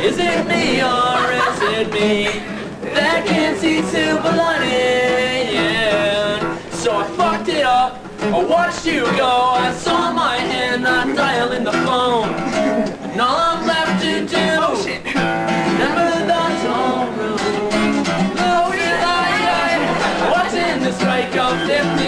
Is it me or is it me that can't see too bloody? So I fucked it up. I watched you go. I saw my hand not dialing the phone. And all I'm left to do. Oh shit. The tone room. Oh yeah, yeah. What's in the strike of 50?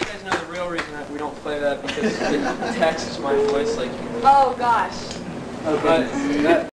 you guys know the real reason that we don't play that because it texts my voice like. Oh gosh. Oh, but that,